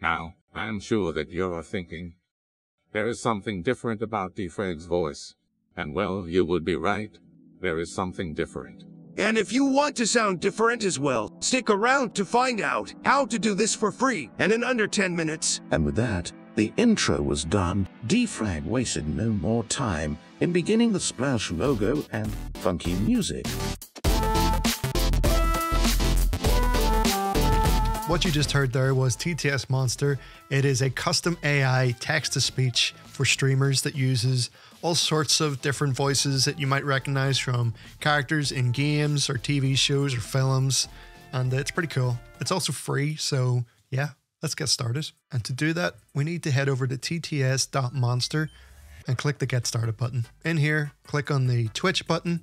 Now, I'm sure that you're thinking, there is something different about Defrag's voice. And well, you would be right. There is something different. And if you want to sound different as well, stick around to find out how to do this for free and in under 10 minutes. And with that, the intro was done. Defrag wasted no more time in beginning the Splash logo and funky music. What you just heard there was TTS Monster. It is a custom AI text to speech for streamers that uses all sorts of different voices that you might recognize from characters in games or TV shows or films. And it's pretty cool. It's also free. So, yeah, let's get started. And to do that, we need to head over to tts.monster and click the Get Started button. In here, click on the Twitch button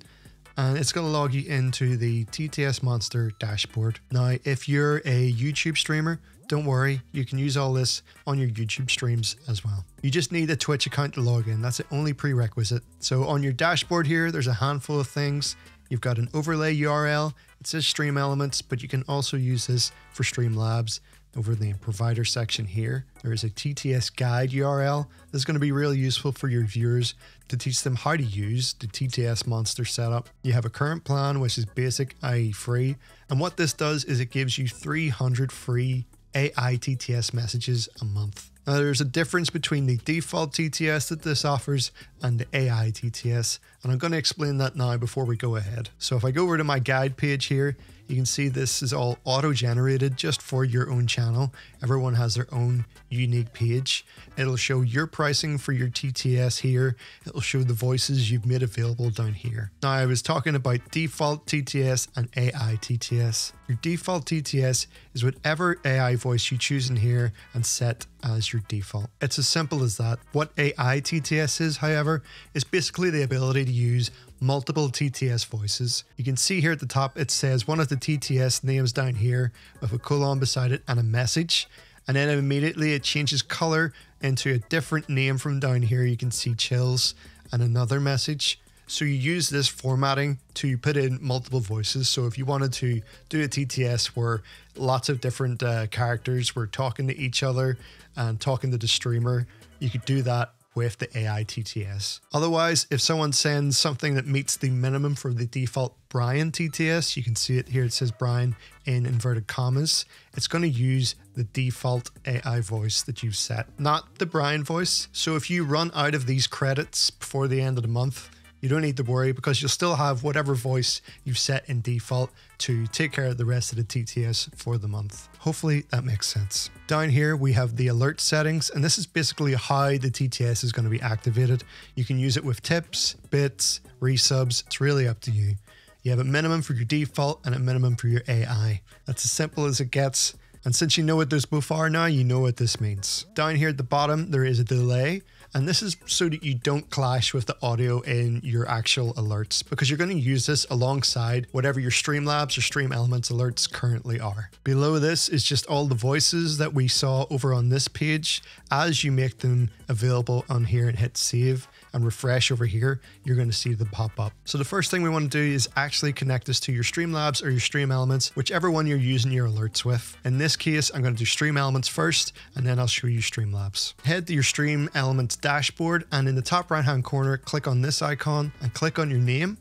and it's going to log you into the TTS Monster dashboard. Now, if you're a YouTube streamer, don't worry, you can use all this on your YouTube streams as well. You just need a Twitch account to log in. That's the only prerequisite. So on your dashboard here, there's a handful of things. You've got an overlay URL. It says Stream Elements, but you can also use this for Streamlabs over the provider section here, there is a TTS guide URL that's going to be really useful for your viewers to teach them how to use the TTS monster setup. You have a current plan, which is basic, i.e. free. And what this does is it gives you 300 free AI TTS messages a month. Now, there's a difference between the default TTS that this offers and the AI TTS, and I'm going to explain that now before we go ahead. So if I go over to my guide page here, you can see this is all auto-generated just for your own channel. Everyone has their own unique page. It'll show your pricing for your TTS here. It'll show the voices you've made available down here. Now I was talking about default TTS and AI TTS. Your default TTS is whatever AI voice you choose in here and set as your default. It's as simple as that. What AI TTS is, however, is basically the ability to use multiple TTS voices. You can see here at the top, it says one of the TTS names down here with a colon beside it and a message. And then immediately it changes color into a different name from down here. You can see chills and another message. So you use this formatting to put in multiple voices. So if you wanted to do a TTS where lots of different uh, characters were talking to each other and talking to the streamer, you could do that with the AI TTS. Otherwise, if someone sends something that meets the minimum for the default Brian TTS, you can see it here, it says Brian in inverted commas, it's going to use the default AI voice that you've set, not the Brian voice. So if you run out of these credits before the end of the month, you don't need to worry because you'll still have whatever voice you've set in default to take care of the rest of the TTS for the month. Hopefully that makes sense. Down here we have the alert settings and this is basically how the TTS is going to be activated. You can use it with tips, bits, resubs, it's really up to you. You have a minimum for your default and a minimum for your AI. That's as simple as it gets. And since you know what those both are now, you know what this means. Down here at the bottom, there is a delay. And this is so that you don't clash with the audio in your actual alerts because you're going to use this alongside whatever your Streamlabs or Stream Elements alerts currently are. Below this is just all the voices that we saw over on this page as you make them available on here and hit save and refresh over here, you're going to see them pop up. So the first thing we want to do is actually connect this to your Streamlabs or your Stream Elements, whichever one you're using your alerts with. In this case, I'm going to do Stream Elements first, and then I'll show you Streamlabs. Head to your Stream Elements dashboard, and in the top right hand corner, click on this icon and click on your name.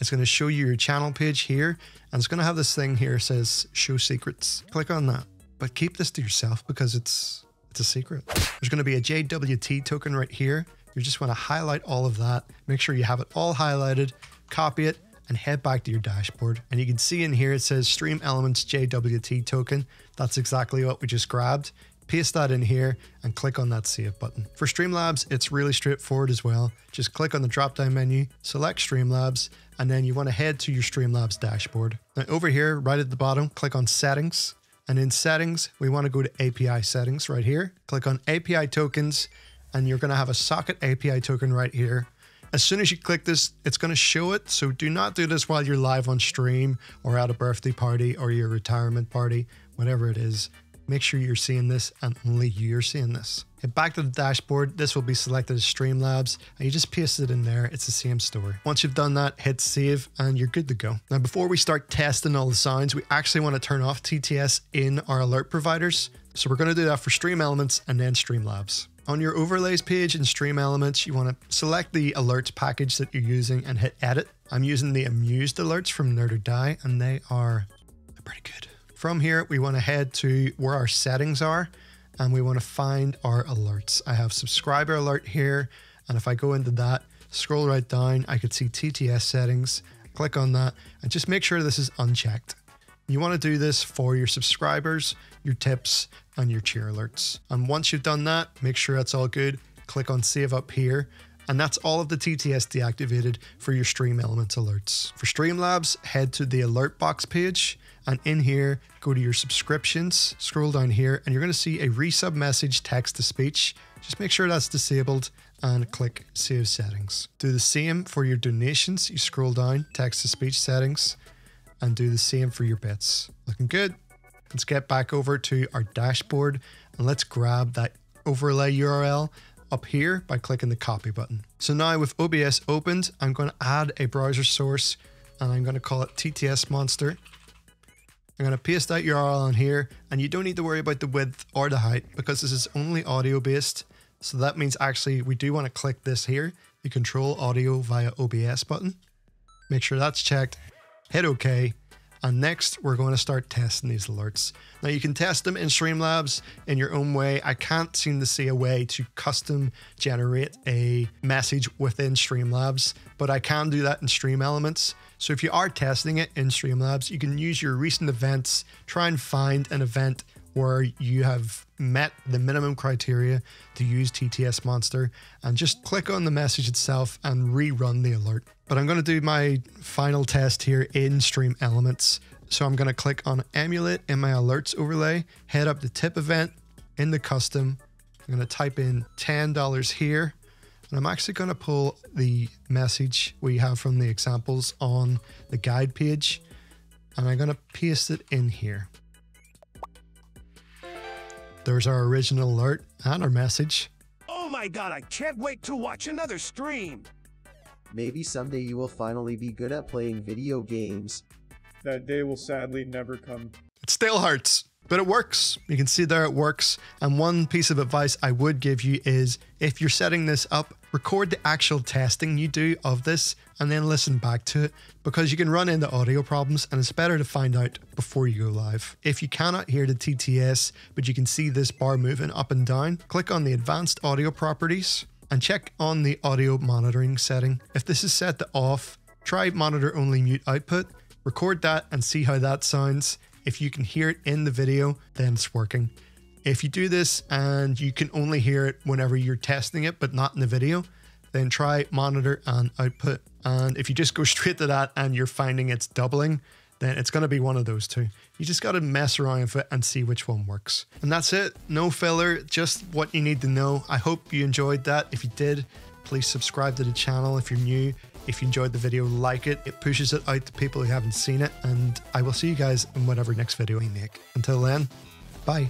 It's going to show you your channel page here, and it's going to have this thing here says show secrets. Click on that, but keep this to yourself because it's it's a secret. There's going to be a JWT token right here. You just want to highlight all of that. Make sure you have it all highlighted, copy it, and head back to your dashboard. And you can see in here it says Stream Elements JWT token. That's exactly what we just grabbed. Paste that in here and click on that save button. For Streamlabs, it's really straightforward as well. Just click on the drop down menu, select Streamlabs, and then you want to head to your Streamlabs dashboard. Now over here, right at the bottom, click on settings. And in settings, we want to go to API settings right here. Click on API tokens and you're going to have a socket API token right here. As soon as you click this, it's going to show it. So do not do this while you're live on stream or at a birthday party or your retirement party, whatever it is. Make sure you're seeing this and only you're seeing this. Head back to the dashboard. This will be selected as Streamlabs and you just paste it in there. It's the same story. Once you've done that, hit save and you're good to go. Now, before we start testing all the sounds, we actually want to turn off TTS in our alert providers. So we're going to do that for Stream Elements and then Streamlabs. On your overlays page in Stream Elements, you want to select the alerts package that you're using and hit edit. I'm using the amused alerts from Nerd or Die and they are pretty good. From here, we want to head to where our settings are and we want to find our alerts. I have subscriber alert here. And if I go into that, scroll right down, I could see TTS settings, click on that and just make sure this is unchecked. You want to do this for your subscribers, your tips, and your cheer alerts. And once you've done that, make sure that's all good. Click on save up here. And that's all of the TTS deactivated for your Stream Elements alerts. For Streamlabs, head to the alert box page and in here, go to your subscriptions, scroll down here, and you're going to see a resub message text to speech. Just make sure that's disabled and click Save Settings. Do the same for your donations. You scroll down, text to speech settings, and do the same for your bits. Looking good. Let's get back over to our dashboard and let's grab that overlay URL up here by clicking the copy button. So now with OBS opened, I'm going to add a browser source and I'm going to call it TTS Monster. I'm going to paste that URL on here and you don't need to worry about the width or the height because this is only audio based. So that means actually we do want to click this here, the control audio via OBS button. Make sure that's checked, hit OK, and next, we're going to start testing these alerts. Now, you can test them in Streamlabs in your own way. I can't seem to see a way to custom generate a message within Streamlabs, but I can do that in Stream Elements. So if you are testing it in Streamlabs, you can use your recent events, try and find an event where you have met the minimum criteria to use TTS Monster and just click on the message itself and rerun the alert. But I'm going to do my final test here in Stream Elements. So I'm going to click on Emulate in my alerts overlay, head up to tip event in the custom. I'm going to type in $10 here. And I'm actually going to pull the message we have from the examples on the guide page. And I'm going to paste it in here. There's our original alert and our message. Oh my god, I can't wait to watch another stream! Maybe someday you will finally be good at playing video games. That day will sadly never come. It still hurts, but it works. You can see there it works. And one piece of advice I would give you is if you're setting this up, record the actual testing you do of this and then listen back to it because you can run into audio problems and it's better to find out before you go live. If you cannot hear the TTS, but you can see this bar moving up and down, click on the advanced audio properties and check on the audio monitoring setting. If this is set to off, try monitor only mute output, record that and see how that sounds. If you can hear it in the video, then it's working. If you do this and you can only hear it whenever you're testing it, but not in the video, then try monitor and output. And if you just go straight to that and you're finding it's doubling, then it's going to be one of those two. You just got to mess around with it and see which one works. And that's it. No filler, just what you need to know. I hope you enjoyed that. If you did, please subscribe to the channel if you're new. If you enjoyed the video, like it. It pushes it out to people who haven't seen it. And I will see you guys in whatever next video we make. Until then, bye.